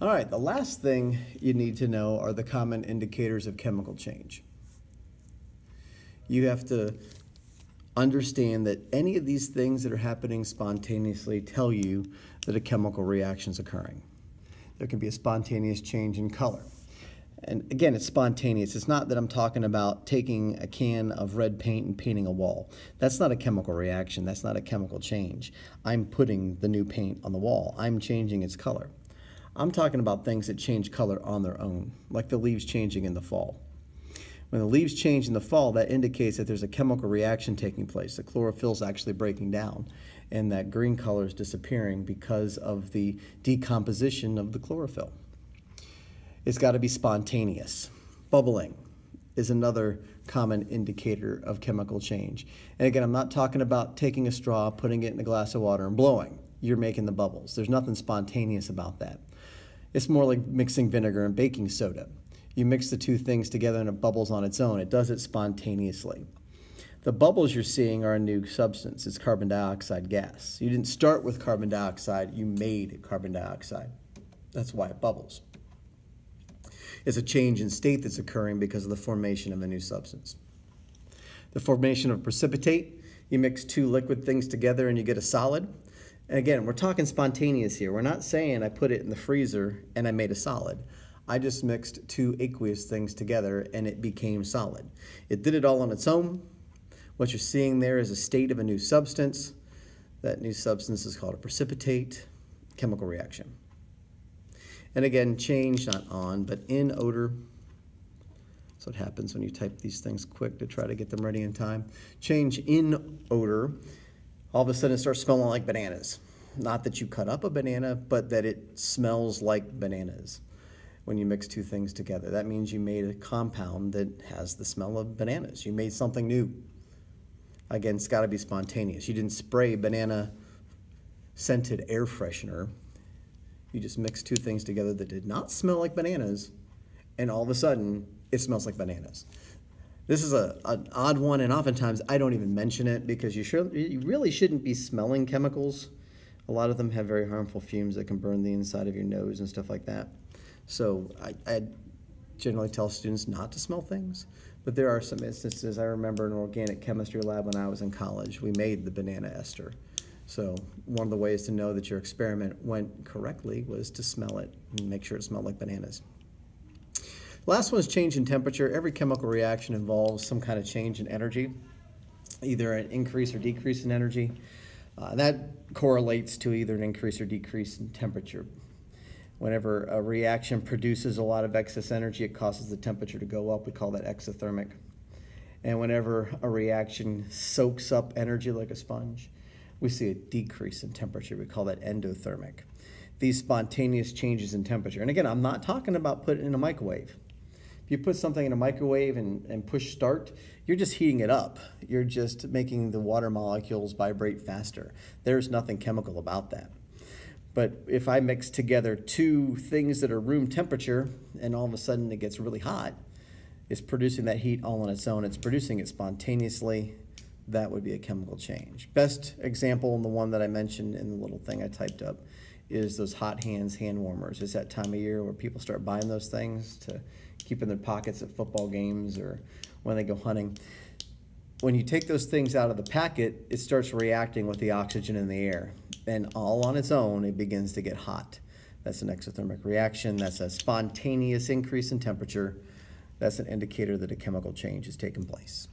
All right, the last thing you need to know are the common indicators of chemical change. You have to understand that any of these things that are happening spontaneously tell you that a chemical reaction is occurring. There can be a spontaneous change in color. And again, it's spontaneous. It's not that I'm talking about taking a can of red paint and painting a wall. That's not a chemical reaction. That's not a chemical change. I'm putting the new paint on the wall. I'm changing its color. I'm talking about things that change color on their own, like the leaves changing in the fall. When the leaves change in the fall, that indicates that there's a chemical reaction taking place. The chlorophyll is actually breaking down, and that green color is disappearing because of the decomposition of the chlorophyll. It's got to be spontaneous. Bubbling is another common indicator of chemical change. And again, I'm not talking about taking a straw, putting it in a glass of water, and blowing. You're making the bubbles. There's nothing spontaneous about that. It's more like mixing vinegar and baking soda. You mix the two things together and it bubbles on its own. It does it spontaneously. The bubbles you're seeing are a new substance. It's carbon dioxide gas. You didn't start with carbon dioxide, you made carbon dioxide. That's why it bubbles. It's a change in state that's occurring because of the formation of a new substance. The formation of precipitate, you mix two liquid things together and you get a solid. And again, we're talking spontaneous here. We're not saying I put it in the freezer and I made a solid. I just mixed two aqueous things together and it became solid. It did it all on its own. What you're seeing there is a state of a new substance. That new substance is called a precipitate chemical reaction. And again, change, not on, but in odor. That's what happens when you type these things quick to try to get them ready in time. Change in odor all of a sudden it starts smelling like bananas. Not that you cut up a banana, but that it smells like bananas when you mix two things together. That means you made a compound that has the smell of bananas. You made something new. Again, it's got to be spontaneous. You didn't spray banana scented air freshener. You just mixed two things together that did not smell like bananas, and all of a sudden, it smells like bananas. This is a, an odd one, and oftentimes I don't even mention it because you, should, you really shouldn't be smelling chemicals. A lot of them have very harmful fumes that can burn the inside of your nose and stuff like that. So I, I generally tell students not to smell things, but there are some instances. I remember in an organic chemistry lab when I was in college, we made the banana ester. So one of the ways to know that your experiment went correctly was to smell it and make sure it smelled like bananas. Last one is change in temperature. Every chemical reaction involves some kind of change in energy, either an increase or decrease in energy. Uh, that correlates to either an increase or decrease in temperature. Whenever a reaction produces a lot of excess energy, it causes the temperature to go up. We call that exothermic. And whenever a reaction soaks up energy like a sponge, we see a decrease in temperature. We call that endothermic. These spontaneous changes in temperature. And again, I'm not talking about putting in a microwave. If you put something in a microwave and, and push start, you're just heating it up. You're just making the water molecules vibrate faster. There's nothing chemical about that. But if I mix together two things that are room temperature and all of a sudden it gets really hot, it's producing that heat all on its own. It's producing it spontaneously. That would be a chemical change. Best example, and the one that I mentioned in the little thing I typed up, is those hot hands hand warmers. It's that time of year where people start buying those things to keep in their pockets at football games or when they go hunting. When you take those things out of the packet, it starts reacting with the oxygen in the air. And all on its own, it begins to get hot. That's an exothermic reaction. That's a spontaneous increase in temperature. That's an indicator that a chemical change has taken place.